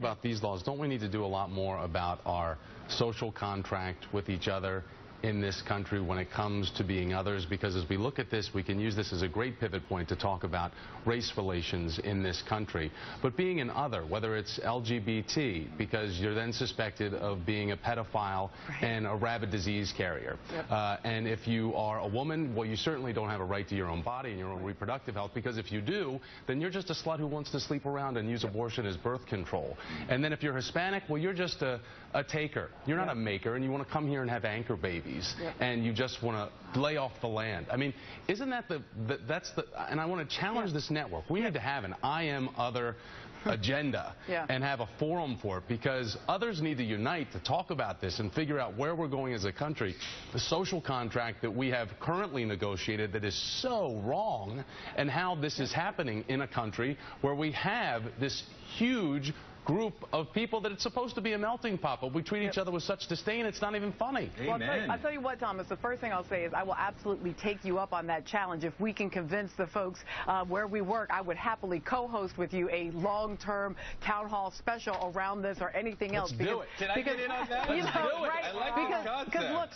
about these laws, don't we need to do a lot more about our social contract with each other in this country when it comes to being others? Because as we look at this, we can use this as a great pivot point to talk about race relations in this country. But being an other, whether it's LGBT, because you're then suspected of being a pedophile right. and a rabid disease carrier. Yep. Uh, and if you are a woman, well, you certainly don't have a right to your own body and your own right. reproductive health, because if you do, then you're just a slut who wants to sleep around and use yep. abortion as birth control. And then if you're Hispanic, well, you're just a, a taker. You're yep. not a maker, and you want to come here and have anchor babies and you just want to lay off the land. I mean, isn't that the, the that's the, and I want to challenge yeah. this network. We yeah. need to have an I am other agenda yeah. and have a forum for it because others need to unite to talk about this and figure out where we're going as a country. The social contract that we have currently negotiated that is so wrong and how this is happening in a country where we have this huge group of people that it's supposed to be a melting pot, but we treat yep. each other with such disdain, it's not even funny. Amen. Well, I'll, tell you, I'll tell you what, Thomas, the first thing I'll say is I will absolutely take you up on that challenge. If we can convince the folks uh, where we work, I would happily co-host with you a long-term town hall special around this or anything Let's else. Let's do it. Can I get in on that? You know, Let's do right? it. I like because, because look,